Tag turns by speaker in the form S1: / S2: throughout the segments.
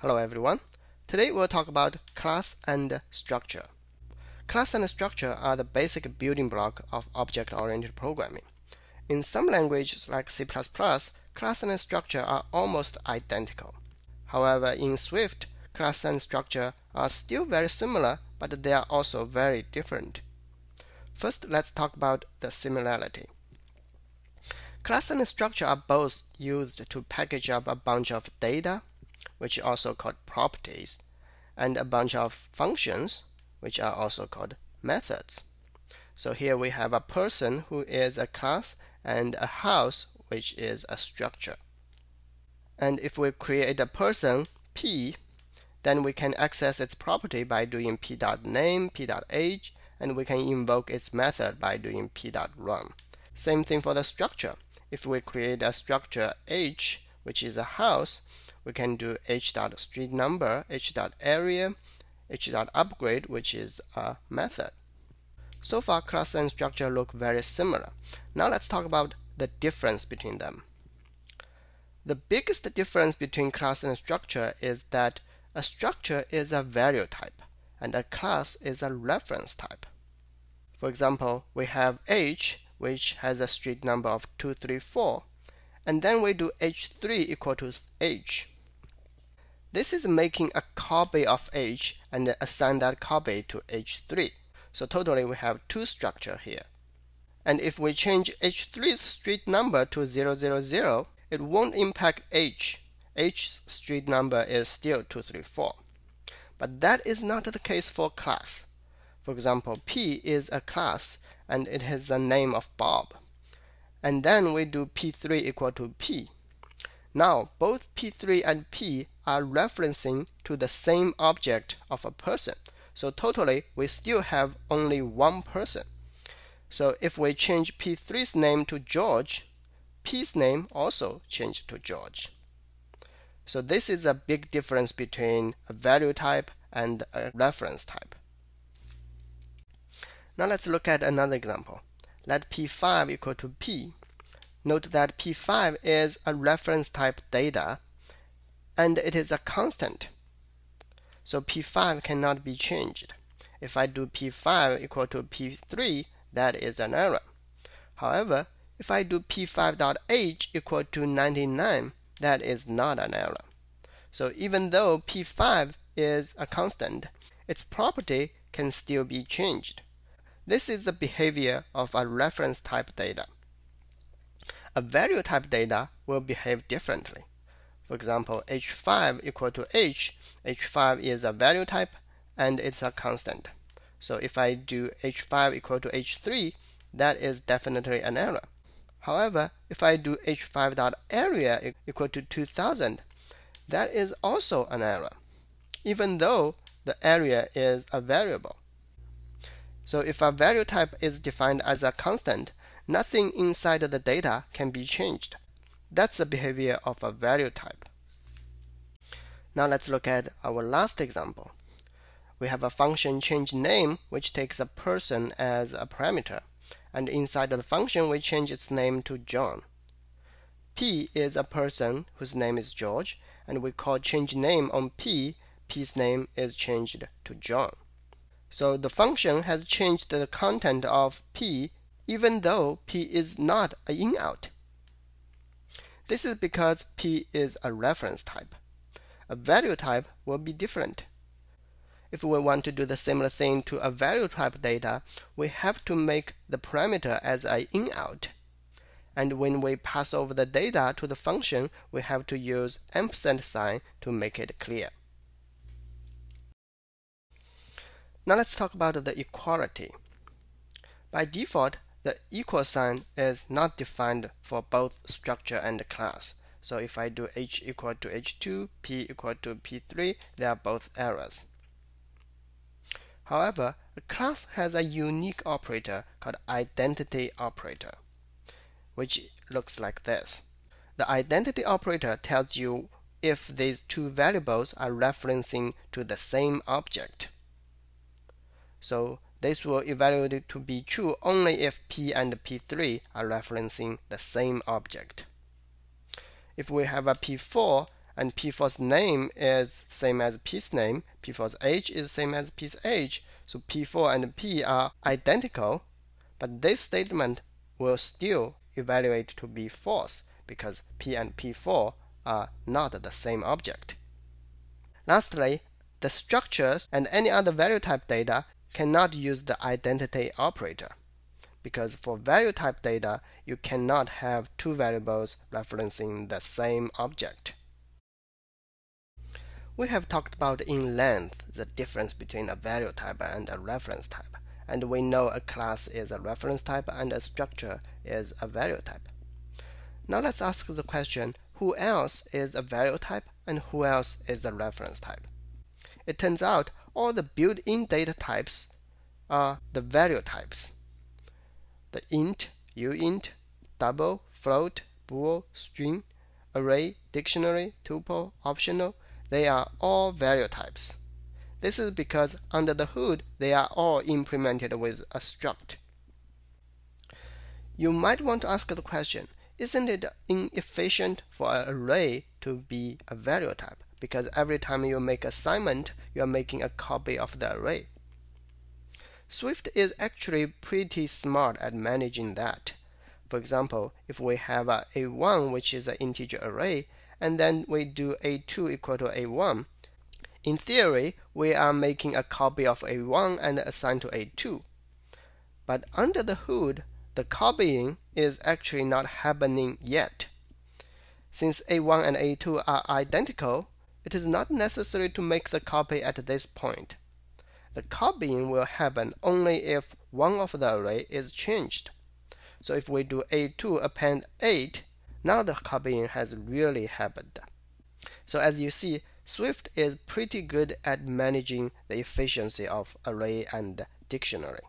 S1: Hello everyone. Today we'll talk about class and structure. Class and structure are the basic building block of object-oriented programming. In some languages like C++, class and structure are almost identical. However, in Swift, class and structure are still very similar, but they are also very different. First, let's talk about the similarity. Class and structure are both used to package up a bunch of data which are also called properties, and a bunch of functions, which are also called methods. So here we have a person who is a class and a house which is a structure. And if we create a person p, then we can access its property by doing p.name, p.age, and we can invoke its method by doing p.run. Same thing for the structure. If we create a structure h, which is a house, we can do h dot street number, h dot area, h dot upgrade, which is a method. So far, class and structure look very similar. Now let's talk about the difference between them. The biggest difference between class and structure is that a structure is a value type and a class is a reference type. For example, we have h, which has a street number of 234, and then we do h3 equal to h. This is making a copy of h and assign that copy to h3. So totally we have two structure here. And if we change h3's street number to 000, it won't impact h. h's street number is still 234. But that is not the case for class. For example, p is a class and it has the name of Bob. And then we do p3 equal to p. Now, both P3 and P are referencing to the same object of a person. So totally, we still have only one person. So if we change P3's name to George, P's name also changed to George. So this is a big difference between a value type and a reference type. Now let's look at another example. Let P5 equal to P Note that P5 is a reference type data and it is a constant. So P5 cannot be changed. If I do P5 equal to P3, that is an error. However, if I do P5.age equal to 99, that is not an error. So even though P5 is a constant, its property can still be changed. This is the behavior of a reference type data. A value type data will behave differently. For example, h5 equal to h, h5 is a value type and it's a constant. So if I do h5 equal to h3, that is definitely an error. However, if I do h5 dot area equal to 2000, that is also an error, even though the area is a variable. So if a value type is defined as a constant, nothing inside the data can be changed. That's the behavior of a value type. Now let's look at our last example. We have a function change name which takes a person as a parameter, and inside the function we change its name to John. P is a person whose name is George, and we call change name on P. P's name is changed to John. So the function has changed the content of P even though P is not a in-out. This is because P is a reference type. A value type will be different. If we want to do the similar thing to a value type data, we have to make the parameter as a in-out. And when we pass over the data to the function, we have to use ampersand sign to make it clear. Now let's talk about the equality. By default, the equal sign is not defined for both structure and class. So if I do h equal to h2, p equal to p3, they are both errors. However, a class has a unique operator called identity operator, which looks like this. The identity operator tells you if these two variables are referencing to the same object. So this will evaluate to be true only if P and P3 are referencing the same object. If we have a P4 and p4's name is same as p's name, p4's age is same as p's age, so p4 and p are identical, but this statement will still evaluate to be false because p and p4 are not the same object. Lastly, the structures and any other value type data cannot use the identity operator because for value type data, you cannot have two variables referencing the same object. We have talked about in length the difference between a value type and a reference type, and we know a class is a reference type and a structure is a value type. Now let's ask the question, who else is a value type and who else is a reference type? It turns out all the built-in data types are the value types the int, uint, double, float, bool, string, array, dictionary, tuple, optional, they are all value types. This is because under the hood, they are all implemented with a struct. You might want to ask the question, isn't it inefficient for an array to be a value type? Because every time you make assignment, you are making a copy of the array. Swift is actually pretty smart at managing that. For example, if we have a a1 which is an integer array, and then we do a2 equal to a1, in theory, we are making a copy of a1 and assign to a2. But under the hood, the copying is actually not happening yet. Since a1 and a2 are identical, it is not necessary to make the copy at this point. The copying will happen only if one of the array is changed. So if we do a2 append 8, now the copying has really happened. So as you see, Swift is pretty good at managing the efficiency of array and dictionary.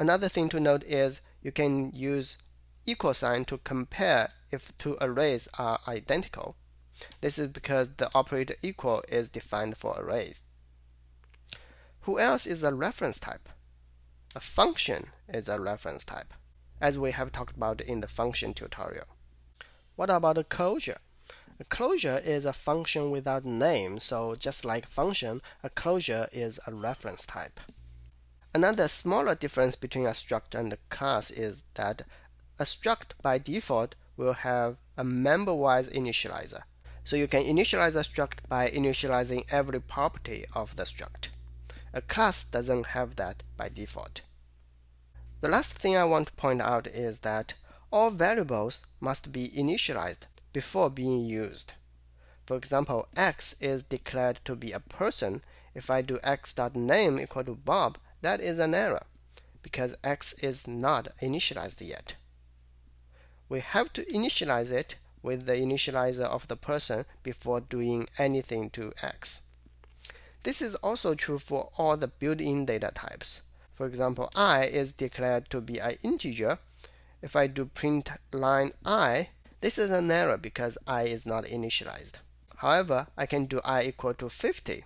S1: Another thing to note is you can use equal sign to compare if two arrays are identical. This is because the operator equal is defined for arrays. Who else is a reference type? A function is a reference type, as we have talked about in the function tutorial. What about a closure? A closure is a function without name, so just like a function, a closure is a reference type. Another smaller difference between a struct and a class is that a struct by default will have a member-wise initializer. So you can initialize a struct by initializing every property of the struct. A class doesn't have that by default. The last thing I want to point out is that all variables must be initialized before being used. For example, x is declared to be a person. If I do x.name equal to Bob, that is an error because x is not initialized yet. We have to initialize it with the initializer of the person before doing anything to x. This is also true for all the built-in data types. For example, i is declared to be an integer. If I do print line i, this is an error because i is not initialized. However, I can do i equal to 50.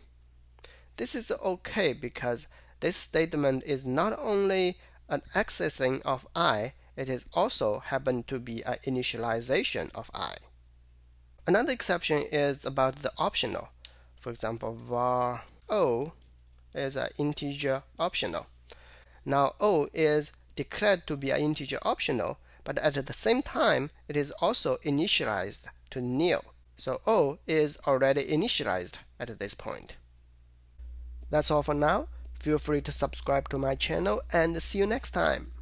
S1: This is okay because this statement is not only an accessing of i, it is also happened to be an initialization of i. Another exception is about the optional. For example, var o is an integer optional. Now o is declared to be an integer optional, but at the same time, it is also initialized to nil. So o is already initialized at this point. That's all for now. Feel free to subscribe to my channel and see you next time.